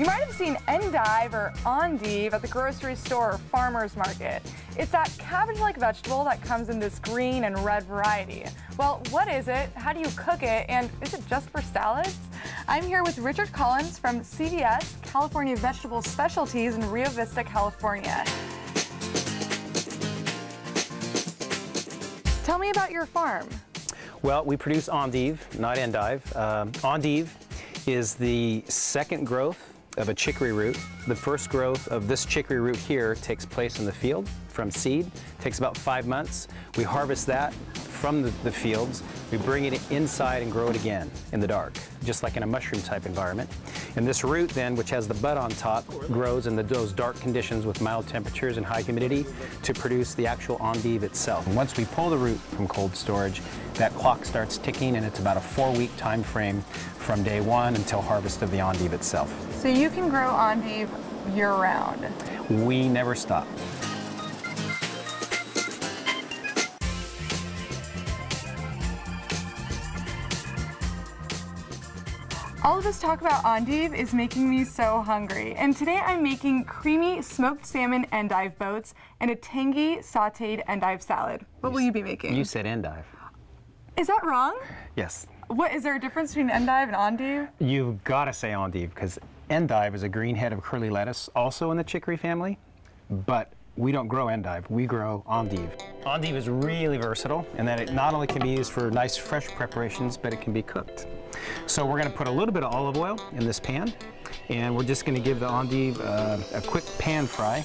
You might have seen endive or endive at the grocery store or farmer's market. It's that cabbage-like vegetable that comes in this green and red variety. Well, what is it? How do you cook it? And is it just for salads? I'm here with Richard Collins from CVS, California Vegetable Specialties in Rio Vista, California. Tell me about your farm. Well, we produce endive, not endive. Um, endive is the second growth of a chicory root. The first growth of this chicory root here takes place in the field from seed. It takes about five months. We harvest that from the, the, fields. We bring it inside and grow it again in the dark, just like in a mushroom type environment. And this root then, which has the bud on top, grows in the, those dark conditions with mild temperatures and high humidity to produce the actual endive itself. And once we pull the root from cold storage, that clock starts ticking and it's about a four week time frame from day one until harvest of the endive itself. So you can grow endive year round? We never stop. All of this talk about endive is making me so hungry. And today I'm making creamy smoked salmon endive boats and a tangy sauteed endive salad. What will you be making? You said endive. Is that wrong? Yes. What, is there a difference between endive and endive? You've got to say endive because endive is a green head of curly lettuce, also in the chicory family, but we don't grow endive, we grow endive. Endive is really versatile in that it not only can be used for nice fresh preparations, but it can be cooked. So we're going to put a little bit of olive oil in this pan, and we're just going to give the endive uh, a quick pan fry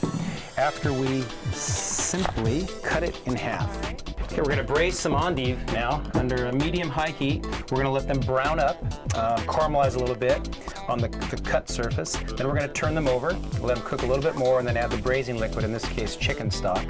after we simply cut it in half. Okay, we're going to braise some endive now under a medium-high heat. We're going to let them brown up, uh, caramelize a little bit on the, the cut surface. Then we're going to turn them over, let them cook a little bit more, and then add the braising liquid, in this case chicken stock.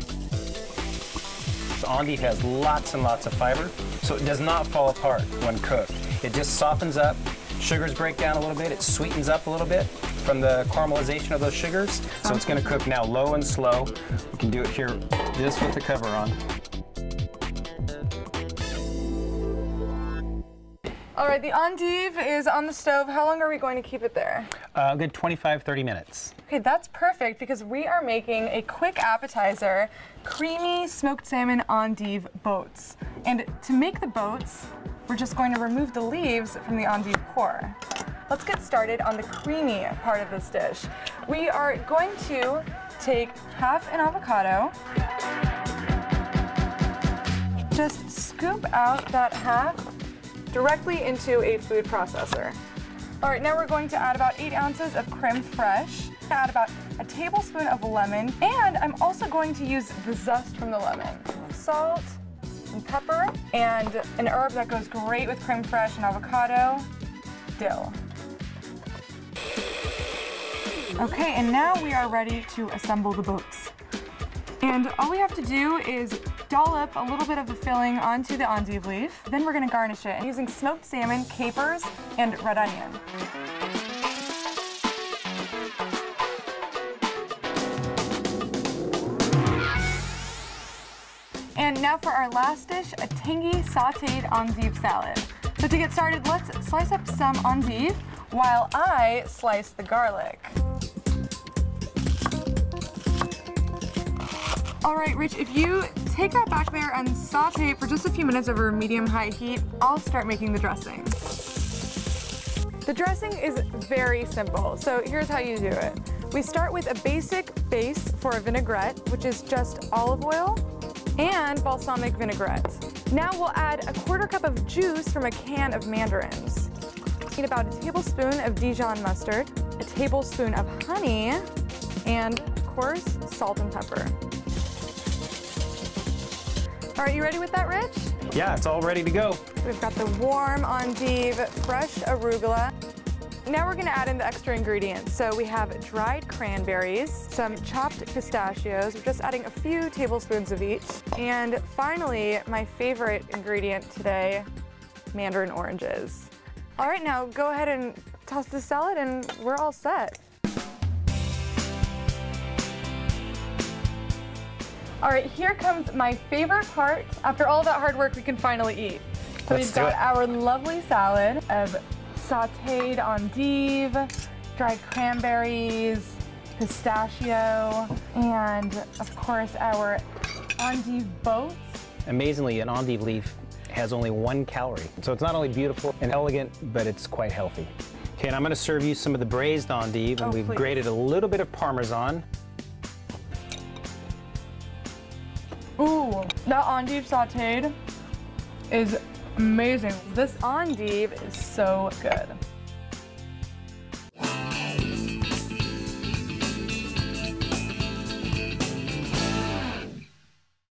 The endive has lots and lots of fiber, so it does not fall apart when cooked. It just softens up, sugars break down a little bit, it sweetens up a little bit from the caramelization of those sugars. So it's going to cook now low and slow. We can do it here just with the cover on. All right, the endive is on the stove. How long are we going to keep it there? Uh, a good 25, 30 minutes. Okay, that's perfect because we are making a quick appetizer, creamy smoked salmon endive boats. And to make the boats, we're just going to remove the leaves from the endive core. Let's get started on the creamy part of this dish. We are going to take half an avocado, just scoop out that half directly into a food processor. All right, now we're going to add about eight ounces of creme fraiche, add about a tablespoon of lemon, and I'm also going to use the zest from the lemon. Salt and pepper, and an herb that goes great with creme fraiche and avocado, dill. Okay, and now we are ready to assemble the boats. And all we have to do is dollop a little bit of the filling onto the endive leaf. Then we're gonna garnish it using smoked salmon, capers, and red onion. And now for our last dish, a tangy sauteed endive salad. So to get started, let's slice up some endive while I slice the garlic. All right, Rich, if you take that back there and saute it for just a few minutes over medium-high heat, I'll start making the dressing. The dressing is very simple, so here's how you do it. We start with a basic base for a vinaigrette, which is just olive oil and balsamic vinaigrette. Now we'll add a quarter cup of juice from a can of mandarins. Need about a tablespoon of Dijon mustard, a tablespoon of honey, and of course, salt and pepper. All right, you ready with that, Rich? Yeah, it's all ready to go. We've got the warm endive, fresh arugula. Now we're gonna add in the extra ingredients. So we have dried cranberries, some chopped pistachios, we're just adding a few tablespoons of each. And finally, my favorite ingredient today, mandarin oranges. All right, now go ahead and toss the salad and we're all set. All right, here comes my favorite part. After all that hard work, we can finally eat. So Let's we've got it. our lovely salad of sauteed endive, dried cranberries, pistachio, and of course our endive boats. Amazingly, an endive leaf has only one calorie. So it's not only beautiful and elegant, but it's quite healthy. Okay, and I'm gonna serve you some of the braised endive, and Oh, we've please. grated a little bit of Parmesan. Ooh, that endive sauteed is amazing. This endive is so good.